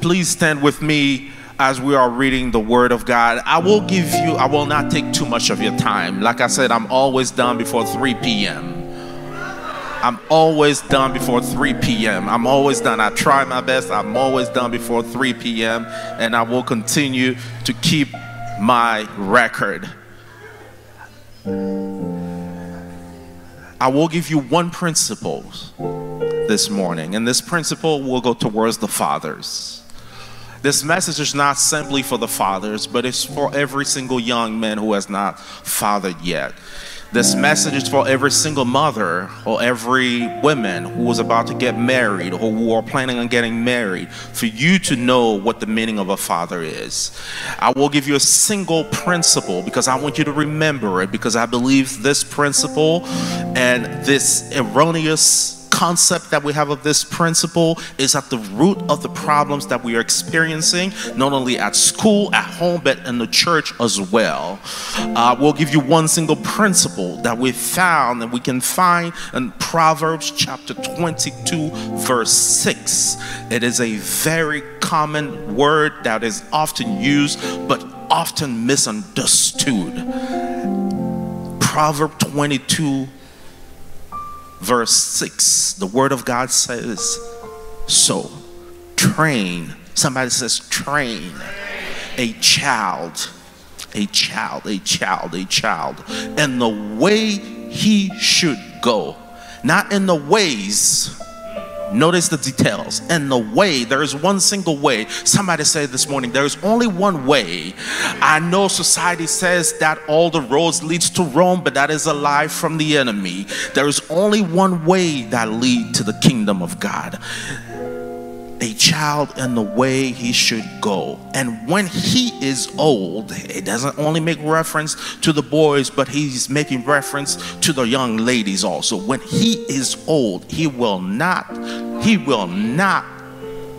please stand with me as we are reading the Word of God. I will give you, I will not take too much of your time. Like I said, I'm always done before 3 p.m. I'm always done before 3 p.m. I'm always done. I try my best. I'm always done before 3 p.m. And I will continue to keep my record. I will give you one principle this morning, and this principle will go towards the fathers. This message is not simply for the fathers, but it's for every single young man who has not fathered yet. This message is for every single mother or every woman who is about to get married or who are planning on getting married, for you to know what the meaning of a father is. I will give you a single principle because I want you to remember it because I believe this principle and this erroneous concept that we have of this principle is at the root of the problems that we are experiencing, not only at school, at home, but in the church as well. Uh, we'll give you one single principle that we found and we can find in Proverbs chapter 22, verse 6. It is a very common word that is often used, but often misunderstood. Proverb 22 verse 6, the word of God says, So train, somebody says, train a child, a child, a child, a child, in the way he should go, not in the ways Notice the details and the way. There is one single way. Somebody said this morning, there is only one way. I know society says that all the roads leads to Rome, but that is a lie from the enemy. There is only one way that lead to the kingdom of God a child in the way he should go. And when he is old, it doesn't only make reference to the boys, but he's making reference to the young ladies also. When he is old, he will not, he will not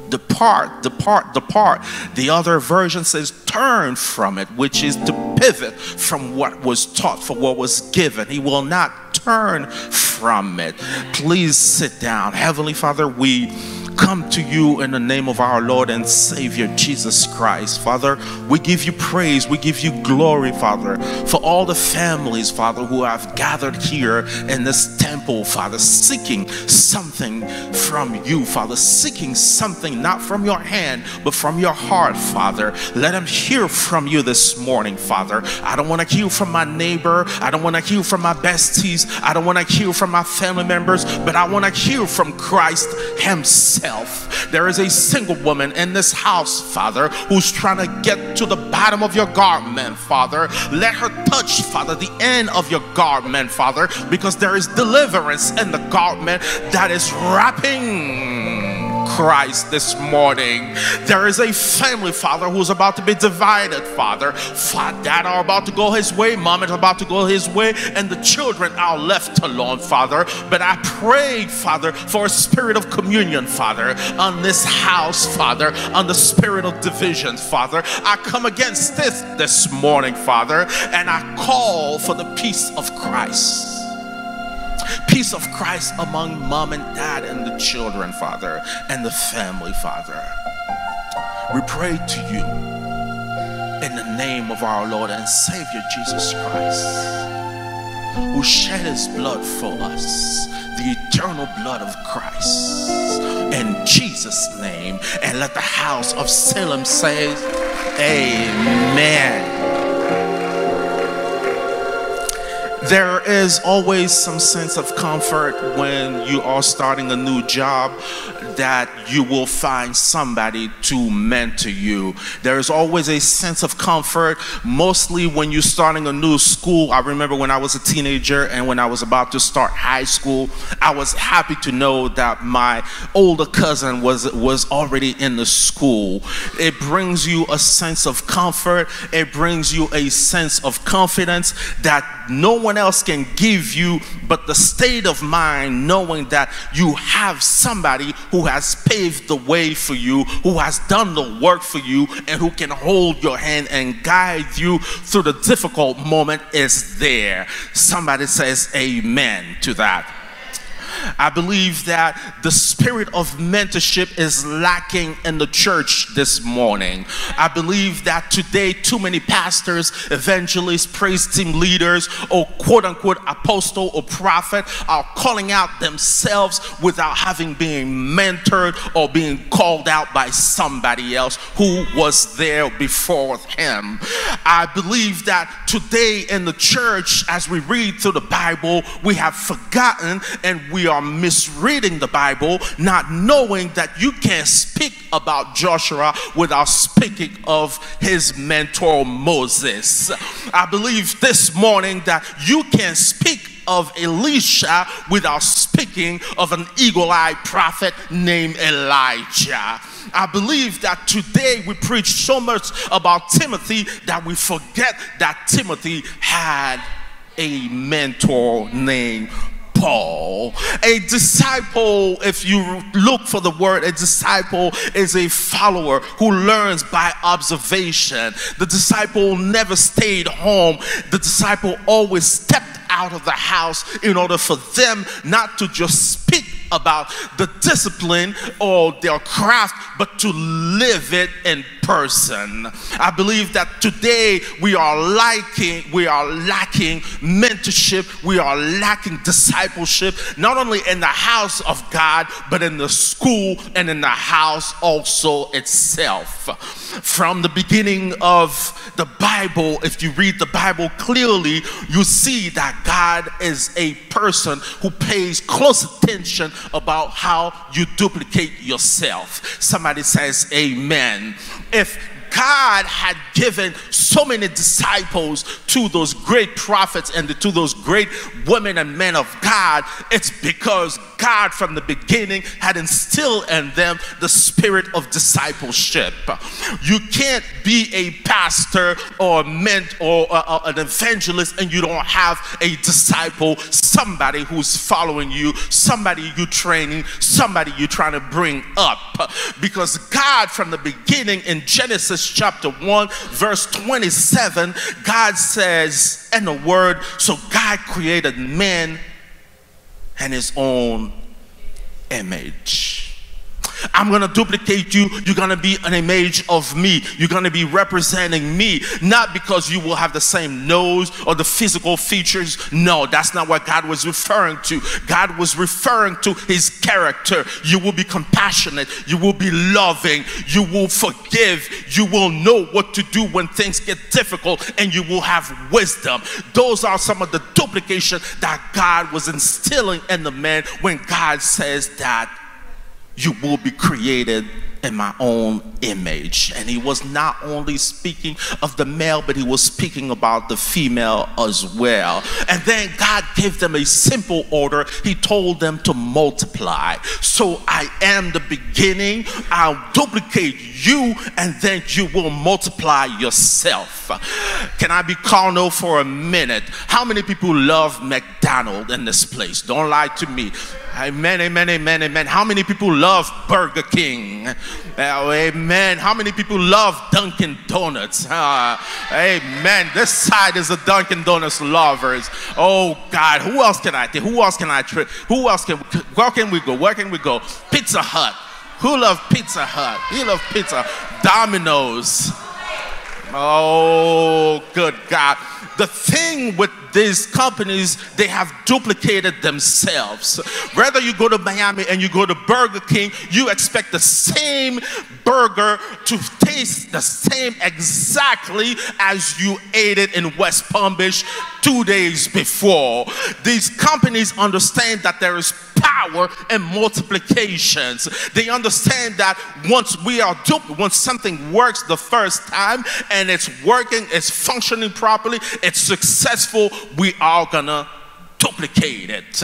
depart, depart, depart. The other version says turn from it, which is to pivot from what was taught, for what was given. He will not turn from it. Please sit down. Heavenly Father, we come to you in the name of our Lord and Savior Jesus Christ. Father, we give you praise, we give you glory, Father, for all the families, Father, who have gathered here in this temple, Father, seeking something from you, Father, seeking something not from your hand, but from your heart, Father. Let them hear from you this morning, Father. I don't want to hear from my neighbor, I don't want to hear from my besties, I don't want to hear from my family members, but I want to hear from Christ Himself There is a single woman in this house, Father, who's trying to get to the bottom of your garment, Father. Let her touch, Father, the end of your garment, Father, because there is deliverance in the garment that is wrapping Christ this morning. There is a family, Father, who's about to be divided, Father. Dad are about to go his way, mom is about to go his way, and the children are left alone, Father. But I pray, Father, for a spirit of communion, Father, on this house, Father, on the spirit of division, Father. I come against this this morning, Father, and I call for the peace of Christ peace of Christ among mom and dad and the children, Father, and the family, Father. We pray to you in the name of our Lord and Savior Jesus Christ, who shed his blood for us, the eternal blood of Christ. In Jesus' name, and let the house of Salem say, Amen. There is always some sense of comfort when you are starting a new job that you will find somebody to mentor you. There is always a sense of comfort, mostly when you're starting a new school. I remember when I was a teenager and when I was about to start high school, I was happy to know that my older cousin was, was already in the school. It brings you a sense of comfort, it brings you a sense of confidence that no one else can give you but the state of mind knowing that you have somebody who has paved the way for you, who has done the work for you, and who can hold your hand and guide you through the difficult moment is there. Somebody says amen to that. I believe that the spirit of mentorship is lacking in the church this morning. I believe that today too many pastors, evangelists, praise team leaders, or quote unquote apostle or prophet are calling out themselves without having been mentored or being called out by somebody else who was there before him. I believe that today in the church, as we read through the Bible, we have forgotten and we are misreading the Bible, not knowing that you can't speak about Joshua without speaking of his mentor Moses. I believe this morning that you can't speak of Elisha without speaking of an eagle eyed prophet named Elijah. I believe that today we preach so much about Timothy that we forget that Timothy had a mentor named Paul. A disciple, if you look for the word, a disciple is a follower who learns by observation. The disciple never stayed home, the disciple always stepped out of the house in order for them not to just speak about the discipline or their craft, but to live it in person. I believe that today we are lacking, we are lacking mentorship, we are lacking discipleship, not only in the house of God, but in the school and in the house also itself. From the beginning of the Bible, if you read the Bible clearly, you see that God is a person who pays close attention about how you duplicate yourself. Somebody says, Amen. If God had given so many disciples to those great prophets and to those great women and men of God, it's because God from the beginning had instilled in them the spirit of discipleship. You can't be a pastor or a mentor or uh, uh, an evangelist and you don't have a disciple, somebody who's following you, somebody you're training, somebody you're trying to bring up. Because God from the beginning in Genesis chapter 1 verse 27, God says in the word, so God created man and his own image. I'm going to duplicate you. You're going to be an image of me. You're going to be representing me. Not because you will have the same nose or the physical features. No, that's not what God was referring to. God was referring to his character. You will be compassionate. You will be loving. You will forgive. You will know what to do when things get difficult and you will have wisdom. Those are some of the duplication that God was instilling in the man when God says that you will be created in my own image. And he was not only speaking of the male, but he was speaking about the female as well. And then God gave them a simple order. He told them to multiply. So I am the beginning, I'll duplicate you, and then you will multiply yourself. Can I be carnal for a minute? How many people love McDonald's in this place? Don't lie to me. Amen, amen, amen, amen. How many people love Burger King? Amen. How many people love Dunkin' Donuts? Uh, amen. This side is the Dunkin' Donuts lovers. Oh God, who else can I? Who else can I trick? Who else can? Where can we go? Where can we go? Pizza Hut. Who loves Pizza Hut? You love pizza. Domino's. Oh, good God. The thing with these companies, they have duplicated themselves. Whether you go to Miami and you go to Burger King, you expect the same burger to taste the same exactly as you ate it in West Palm Beach two days before. These companies understand that there is power and multiplications. They understand that once we are duped, once something works the first time and it's working, it's functioning properly, it's successful, we are gonna duplicate it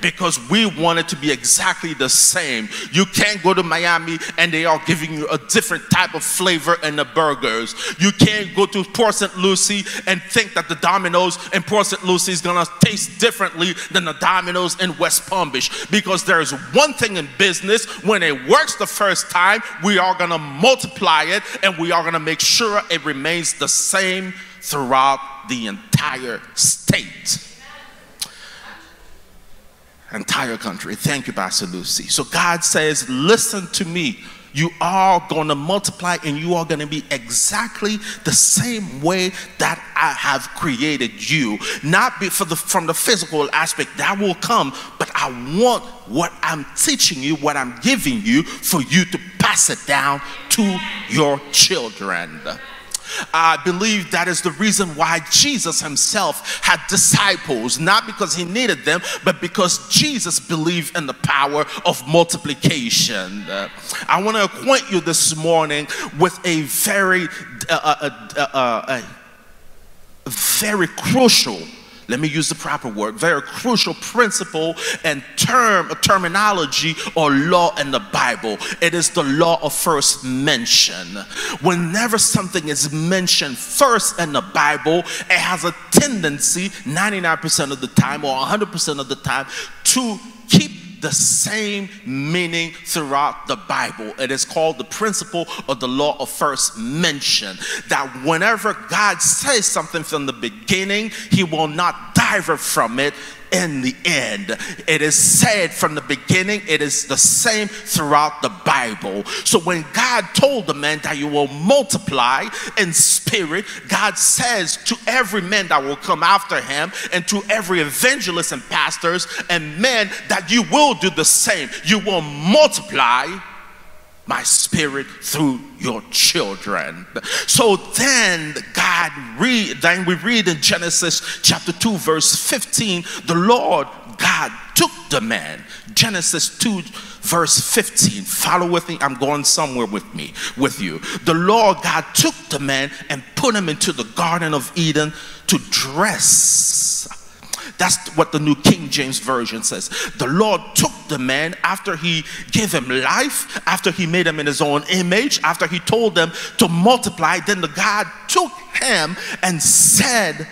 because we want it to be exactly the same. You can't go to Miami and they are giving you a different type of flavor in the burgers. You can't go to Port St. Lucie and think that the Domino's in Port St. Lucie is gonna taste differently than the Domino's in West Palm Beach because there's one thing in business when it works the first time, we are gonna multiply it and we are gonna make sure it remains the same throughout the entire state. Entire country. Thank you, Pastor Lucy. So God says, Listen to me. You are going to multiply and you are going to be exactly the same way that I have created you. Not be for the, from the physical aspect, that will come, but I want what I'm teaching you, what I'm giving you, for you to pass it down to your children. I believe that is the reason why Jesus himself had disciples, not because he needed them, but because Jesus believed in the power of multiplication. Uh, I want to acquaint you this morning with a very, uh, uh, very crucial let me use the proper word, very crucial principle and term, terminology or law in the Bible. It is the law of first mention. Whenever something is mentioned first in the Bible, it has a tendency, 99% of the time or 100% of the time, to keep the same meaning throughout the Bible. It is called the principle of the law of first mention. That whenever God says something from the beginning, He will not divert from it in the end. It is said from the beginning, it is the same throughout the Bible. So when God told the man that you will multiply in spirit, God says to every man that will come after him and to every evangelist and pastors and men that you will do the same. You will multiply my spirit through your children. So then God read, then we read in Genesis chapter 2, verse 15, the Lord God took the man. Genesis 2, verse 15. Follow with me. I'm going somewhere with me, with you. The Lord God took the man and put him into the Garden of Eden to dress that's what the New King James Version says. The Lord took the man after he gave him life, after he made him in his own image, after he told them to multiply. Then the God took him and said,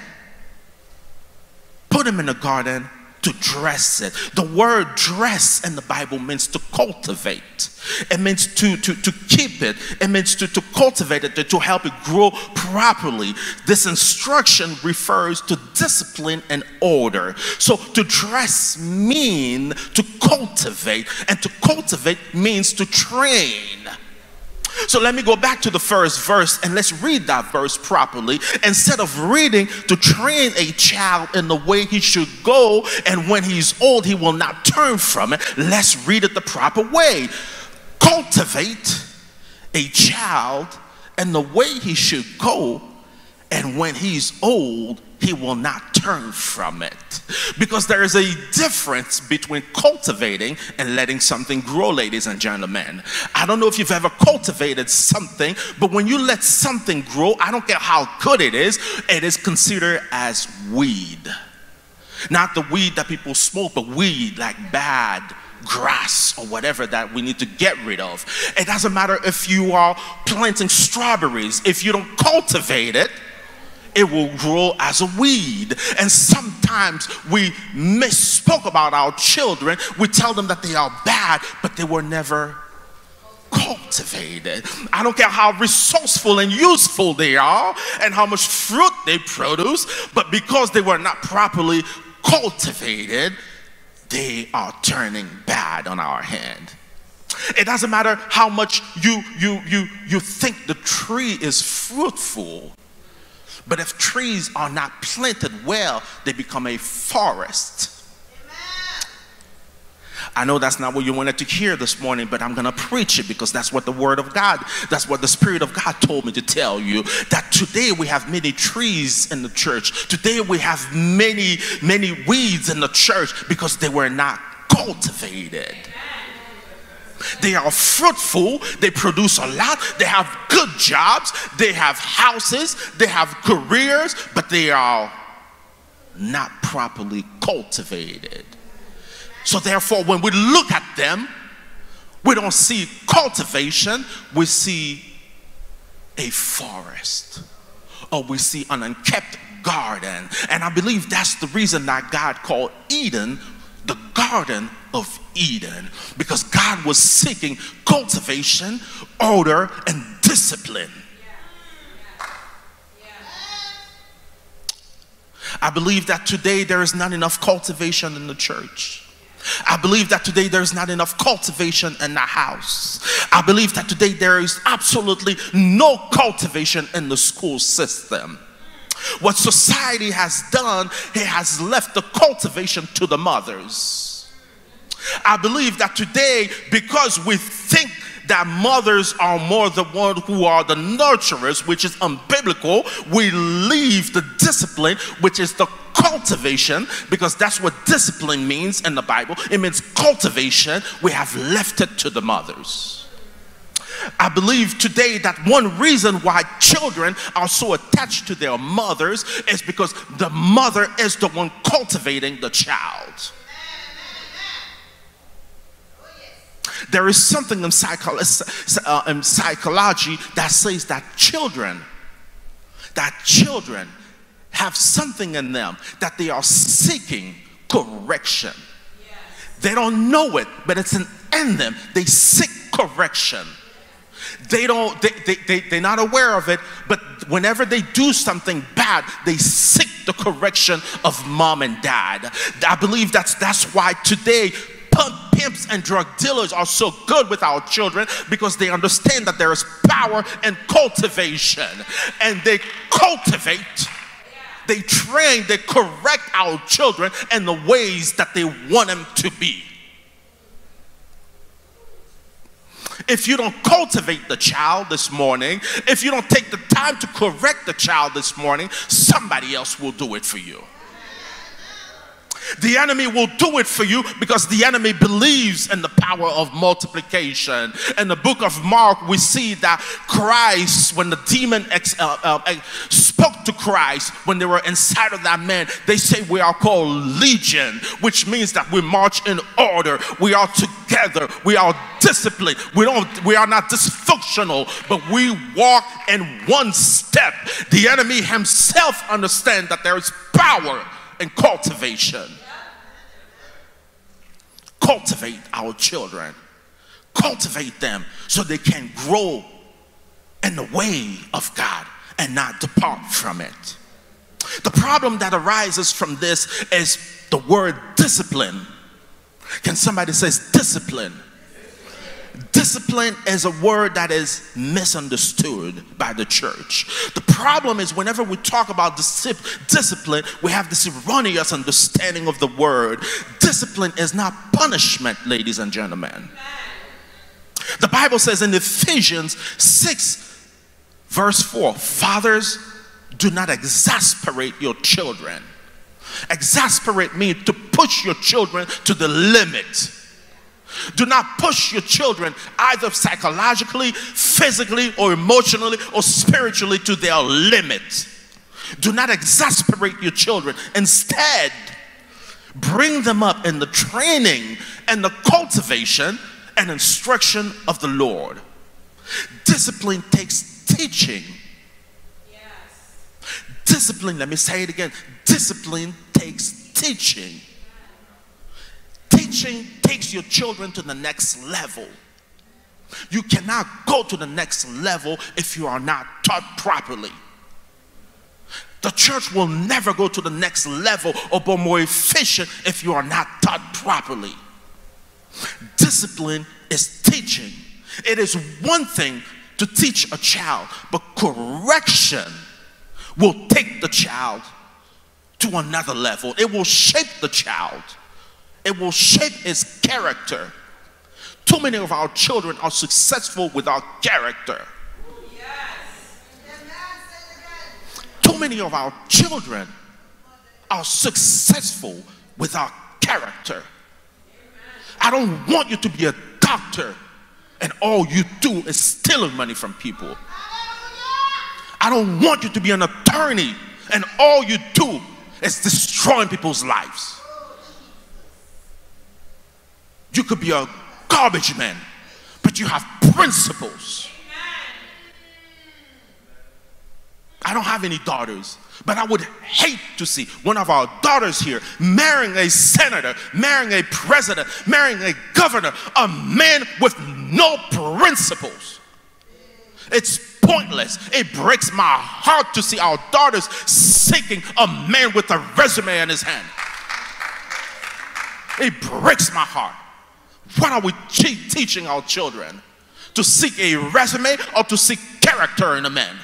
Put him in the garden to dress it. The word dress in the Bible means to cultivate. It means to, to, to keep it. It means to, to cultivate it, to, to help it grow properly. This instruction refers to discipline and order. So to dress mean to cultivate, and to cultivate means to train. So let me go back to the first verse and let's read that verse properly. Instead of reading to train a child in the way he should go, and when he's old, he will not turn from it, let's read it the proper way. Cultivate a child in the way he should go, and when he's old, he will not turn from it. Because there is a difference between cultivating and letting something grow, ladies and gentlemen. I don't know if you've ever cultivated something, but when you let something grow, I don't care how good it is, it is considered as weed. Not the weed that people smoke, but weed like bad grass or whatever that we need to get rid of. It doesn't matter if you are planting strawberries, if you don't cultivate it, it will grow as a weed. And sometimes we misspoke about our children. We tell them that they are bad, but they were never cultivated. I don't care how resourceful and useful they are and how much fruit they produce, but because they were not properly cultivated, they are turning bad on our hand. It doesn't matter how much you you you you think the tree is fruitful. But if trees are not planted well, they become a forest. I know that's not what you wanted to hear this morning, but I'm going to preach it because that's what the Word of God, that's what the Spirit of God told me to tell you. That today we have many trees in the church. Today we have many, many weeds in the church because they were not cultivated. They are fruitful. They produce a lot. They have good jobs. They have houses. They have careers, but they are not properly cultivated. So, therefore, when we look at them, we don't see cultivation, we see a forest or we see an unkept garden. And I believe that's the reason that God called Eden the Garden of Eden because God was seeking cultivation, order, and discipline. I believe that today there is not enough cultivation in the church. I believe that today there's not enough cultivation in the house. I believe that today there is absolutely no cultivation in the school system. What society has done, it has left the cultivation to the mothers. I believe that today, because we think that mothers are more the one who are the nurturers, which is unbiblical, we leave the discipline, which is the cultivation, because that's what discipline means in the Bible. It means cultivation. We have left it to the mothers. I believe today that one reason why children are so attached to their mothers is because the mother is the one cultivating the child. There is something in, uh, in psychology that says that children, that children have something in them that they are seeking correction. They don't know it, but it's in them. They seek correction. They don't, they, they, they, they're not aware of it, but whenever they do something bad, they seek the correction of mom and dad. I believe that's, that's why today pimps and drug dealers are so good with our children because they understand that there is power in cultivation and they cultivate they train, they correct our children in the ways that they want them to be. If you don't cultivate the child this morning, if you don't take the time to correct the child this morning, somebody else will do it for you. The enemy will do it for you because the enemy believes in the power of multiplication. In the book of Mark, we see that Christ, when the demon ex, uh, uh, spoke to Christ, when they were inside of that man, they say we are called legion, which means that we march in order, we are together, we are disciplined, we don't, we are not dysfunctional, but we walk in one step. The enemy himself understands that there is power and cultivation. Cultivate our children, cultivate them so they can grow in the way of God and not depart from it. The problem that arises from this is the word discipline. Can somebody says discipline? Discipline is a word that is misunderstood by the church. The problem is, whenever we talk about discipline, we have this erroneous understanding of the word. Discipline is not punishment, ladies and gentlemen. The Bible says in Ephesians 6, verse 4 Fathers, do not exasperate your children. Exasperate means to push your children to the limit do not push your children either psychologically, physically, or emotionally, or spiritually to their limit. Do not exasperate your children. Instead, bring them up in the training and the cultivation and instruction of the Lord. Discipline takes teaching. Yes. Discipline, let me say it again discipline takes teaching. Teaching takes your children to the next level. You cannot go to the next level if you are not taught properly. The church will never go to the next level or be more efficient if you are not taught properly. Discipline is teaching. It is one thing to teach a child, but correction will take the child to another level. It will shape the child it will shape his character. Too many of our children are successful without character. Too many of our children are successful without character. I don't want you to be a doctor and all you do is stealing money from people. I don't want you to be an attorney and all you do is destroying people's lives. You could be a garbage man, but you have principles. I don't have any daughters, but I would hate to see one of our daughters here marrying a senator, marrying a president, marrying a governor, a man with no principles. It's pointless. It breaks my heart to see our daughters seeking a man with a resume in his hand. It breaks my heart. What are we teaching our children? To seek a resume or to seek character in a man?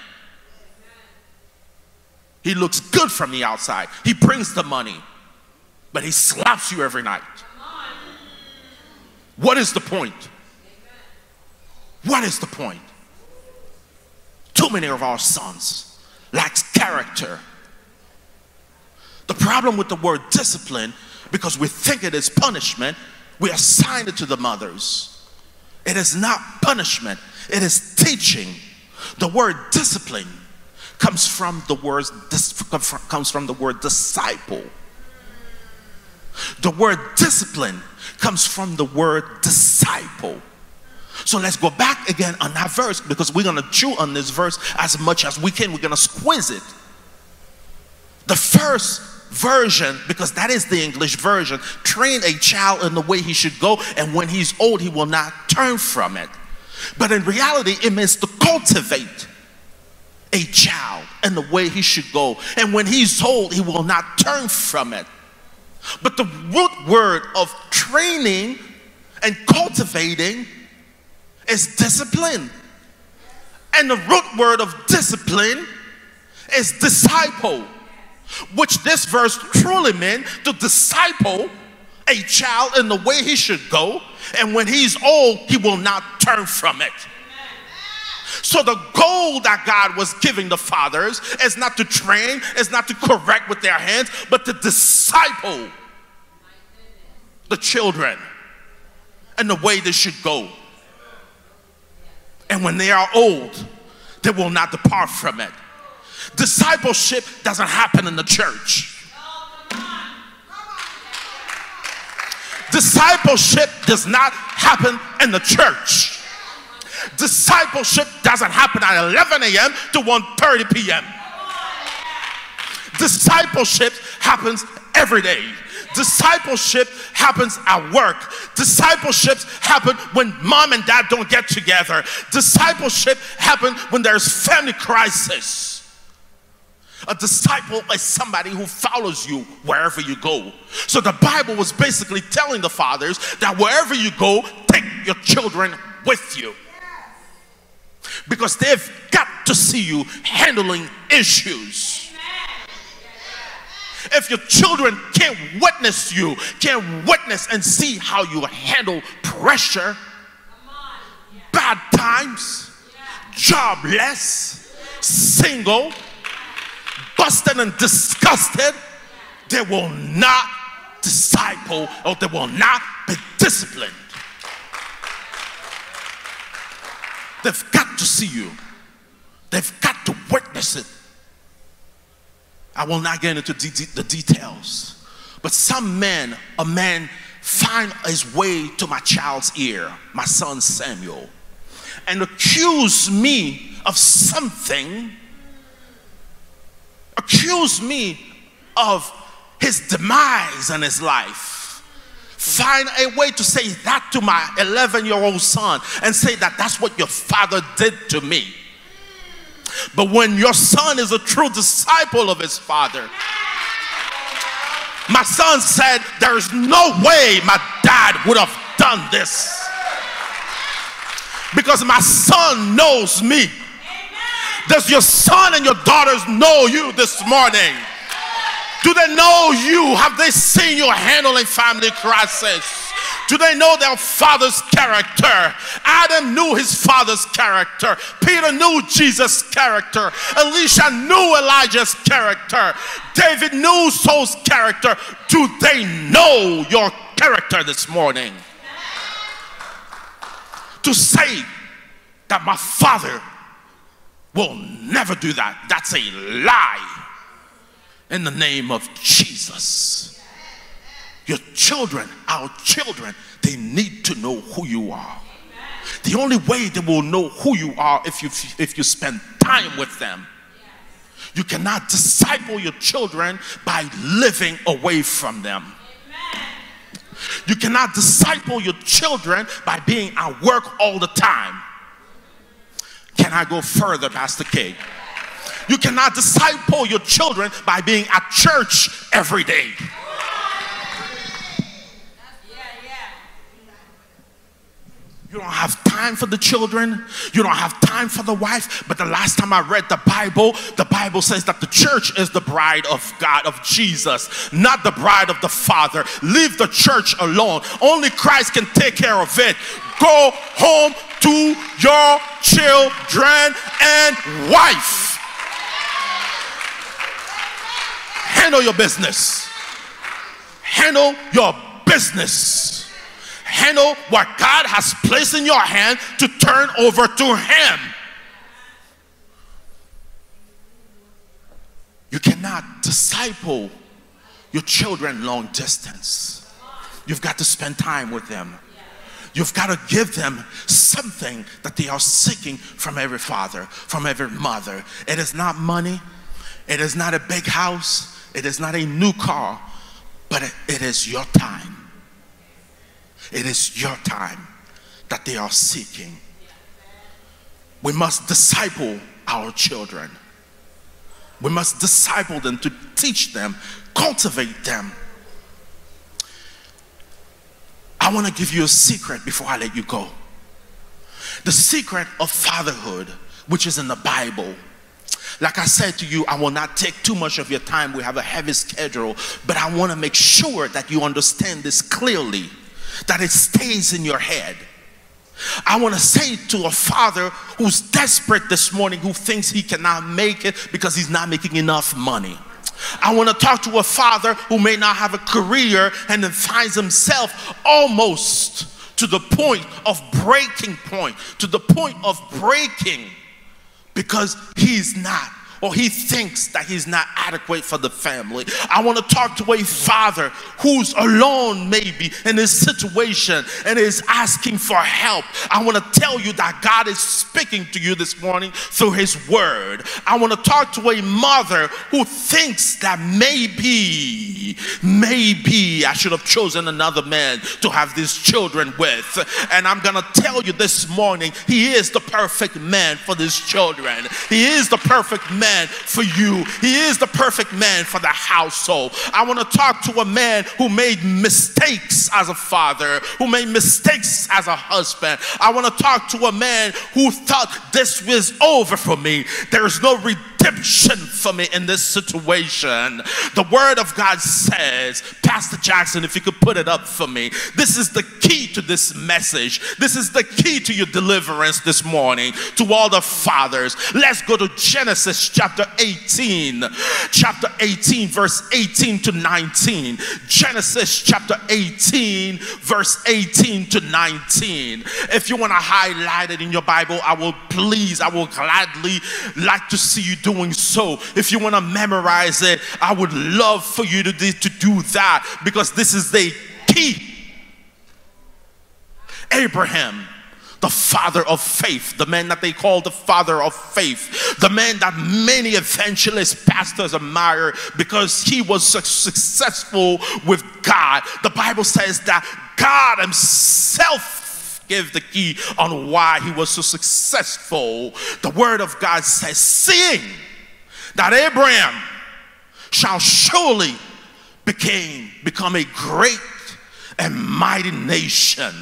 He looks good from the outside. He brings the money, but he slaps you every night. What is the point? What is the point? Too many of our sons lacks character. The problem with the word discipline, because we think it is punishment, we assign it to the mothers. It is not punishment, it is teaching. The word discipline comes from the word comes from the word disciple. The word discipline comes from the word disciple. So let's go back again on that verse because we're going to chew on this verse as much as we can. We're going to squeeze it. The first version, because that is the English version, train a child in the way he should go, and when he's old, he will not turn from it. But in reality, it means to cultivate a child in the way he should go. And when he's old, he will not turn from it. But the root word of training and cultivating is discipline. And the root word of discipline is disciple, which this verse truly meant to disciple a child in the way he should go. And when he's old, he will not turn from it. So the goal that God was giving the fathers is not to train, is not to correct with their hands, but to disciple the children and the way they should go. And when they are old, they will not depart from it. Discipleship doesn't happen in the church. Discipleship does not happen in the church. Discipleship doesn't happen at 11 a.m. to 1:30 p.m. Discipleship happens every day. Discipleship happens at work. Discipleships happen when mom and dad don't get together. Discipleship happens when there's family crisis. A disciple is somebody who follows you wherever you go. So the Bible was basically telling the fathers that wherever you go, take your children with you because they've got to see you handling issues. If your children can't witness you, can't witness and see how you handle pressure, bad times, jobless, single, busted and disgusted, they will not disciple or they will not be disciplined. They've got to see you. They've got to witness it. I will not get into de- the details, but some men, a man find his way to my child's ear, my son Samuel, and accuse me of something, accuse me of his demise and his life find a way to say that to my 11 year old son and say that that's what your father did to me. But when your son is a true disciple of his father, my son said, There's no way my dad would have done this. Because my son knows me. Does your son and your daughters know you this morning? Do they know you? Have they seen you handling family crisis? Do they know their father's character? Adam knew his father's character. Peter knew Jesus' character. Elisha knew Elijah's character. David knew Saul's character. Do they know your character this morning? To say that my father will never do that, that's a lie in the name of Jesus. Your children, our children, they need to know who you are. The only way they will know who you are if you if you spend time with them. You cannot disciple your children by living away from them. You cannot disciple your children by being at work all the time. Can I go further, Pastor K? You cannot disciple your children by being at church every day. You don't have time for the children. You don't have time for the wife. But the last time I read the Bible, the Bible says that the church is the bride of God, of Jesus, not the bride of the Father. Leave the church alone. Only Christ can take care of it. Go home to your children and wife. Handle your business. Handle your business handle what God has placed in your hand to turn over to Him. You cannot disciple your children long distance. You've got to spend time with them. You've got to give them something that they are seeking from every father, from every mother. It is not money, it is not a big house, it is not a new car, but it is your time. It is your time that they are seeking. We must disciple our children. We must disciple them to teach them, cultivate them. I want to give you a secret before I let you go. The secret of fatherhood, which is in the Bible. Like I said to you, I will not take too much of your time. We have a heavy schedule, but I want to make sure that you understand this clearly that it stays in your head. I want to say to a father who's desperate this morning, who thinks he cannot make it because he's not making enough money. I want to talk to a father who may not have a career and then finds himself almost to the point of breaking point, to the point of breaking because he's not or he thinks that he's not adequate for the family. I want to talk to a father who's alone, maybe in his situation and is asking for help. I want to tell you that God is speaking to you this morning through his word. I want to talk to a mother who thinks that maybe, maybe I should have chosen another man to have these children with. And I'm going to tell you this morning, he is the perfect man for these children. He is the perfect man man for you. He is the perfect man for the household. I want to talk to a man who made mistakes as a father, who made mistakes as a husband. I want to talk to a man who thought this was over for me. There is no redemption for me in this situation. The word of God says, Pastor Jackson, if you could put it up for me, this is the key to this message. This is the key to your deliverance this morning to all the fathers. Let's go to Genesis chapter 18, chapter 18, verse 18 to 19. Genesis chapter 18, verse 18 to 19. If you want to highlight it in your Bible, I will please, I will gladly like to see you do doing so. If you want to memorize it, I would love for you to, to do that because this is the key. Abraham the father of faith, the man that they call the father of faith, the man that many evangelist pastors admire because he was successful with God. The Bible says that God Himself give the key on why he was so successful. The word of God says, seeing that Abraham shall surely became, become a great and mighty nation.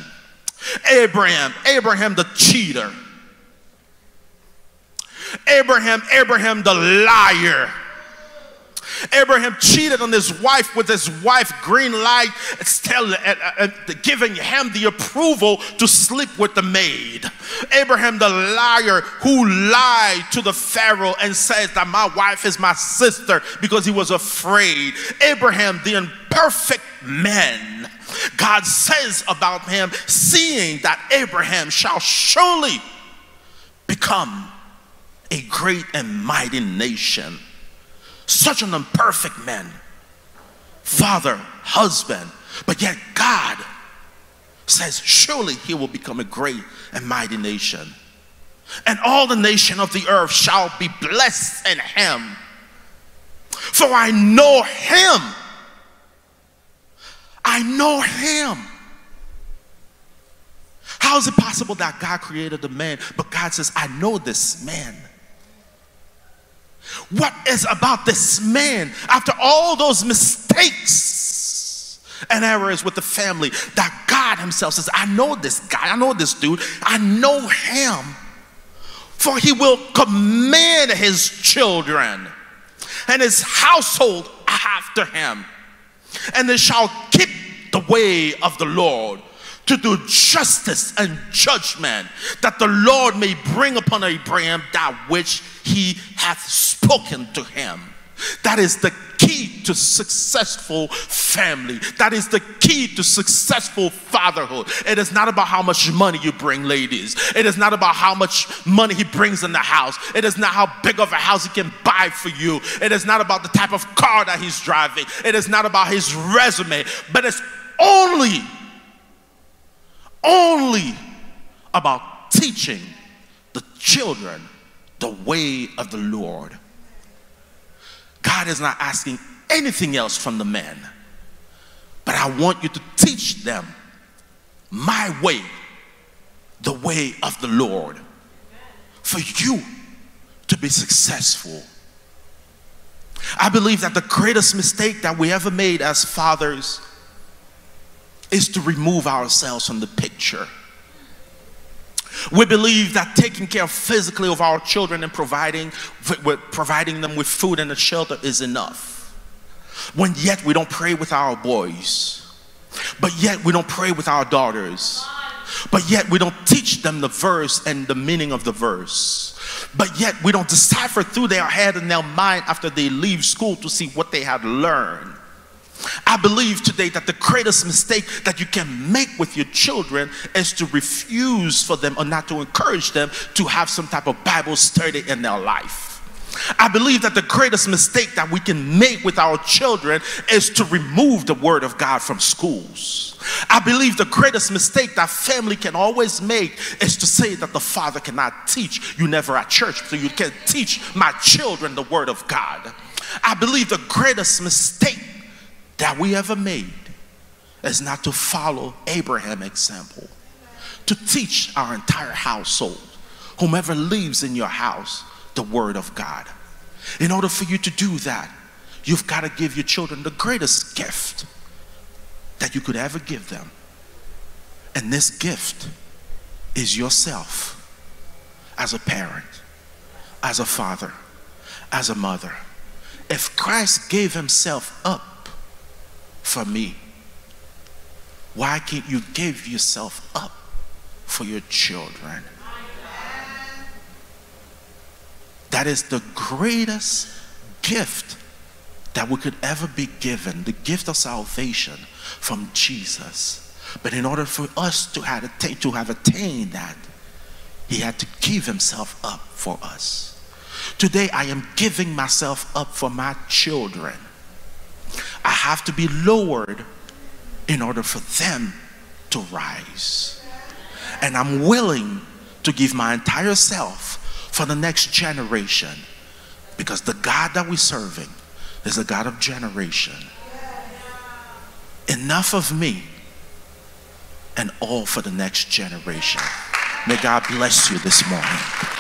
Abraham, Abraham the cheater. Abraham, Abraham the liar. Abraham cheated on his wife with his wife green light, still, uh, uh, giving him the approval to sleep with the maid. Abraham the liar who lied to the Pharaoh and says that my wife is my sister because he was afraid. Abraham the imperfect man. God says about him, seeing that Abraham shall surely become a great and mighty nation such an imperfect man, father, husband, but yet God says, surely he will become a great and mighty nation. And all the nation of the earth shall be blessed in him. For I know him. I know him. How is it possible that God created a man, but God says, I know this man? What is about this man after all those mistakes and errors with the family that God Himself says, I know this guy, I know this dude, I know him. For He will command His children and His household after Him, and they shall keep the way of the Lord to do justice and judgment, that the Lord may bring upon Abraham that which he hath spoken to him. That is the key to successful family. That is the key to successful fatherhood. It is not about how much money you bring, ladies. It is not about how much money he brings in the house. It is not how big of a house he can buy for you. It is not about the type of car that he's driving. It is not about his resume, but it's only, only about teaching the children the way of the Lord. God is not asking anything else from the men, but I want you to teach them my way, the way of the Lord, for you to be successful. I believe that the greatest mistake that we ever made as fathers is to remove ourselves from the picture. We believe that taking care physically of our children and providing, providing them with food and a shelter is enough. When yet we don't pray with our boys, but yet we don't pray with our daughters, but yet we don't teach them the verse and the meaning of the verse. But yet we don't decipher through their head and their mind after they leave school to see what they had learned. I believe today that the greatest mistake that you can make with your children is to refuse for them or not to encourage them to have some type of Bible study in their life. I believe that the greatest mistake that we can make with our children is to remove the word of God from schools. I believe the greatest mistake that family can always make is to say that the father cannot teach. You never at church, so you can't teach my children the word of God. I believe the greatest mistake that we ever made is not to follow Abraham's example, to teach our entire household, whomever lives in your house, the word of God. In order for you to do that, you've got to give your children the greatest gift that you could ever give them. And this gift is yourself as a parent, as a father, as a mother. If Christ gave himself up for me. Why can't you give yourself up for your children? That is the greatest gift that we could ever be given the gift of salvation from Jesus. But in order for us to have, to have attained that, he had to give himself up for us. Today, I am giving myself up for my children. Have to be lowered in order for them to rise. And I'm willing to give my entire self for the next generation because the God that we're serving is a God of generation. Enough of me and all for the next generation. May God bless you this morning.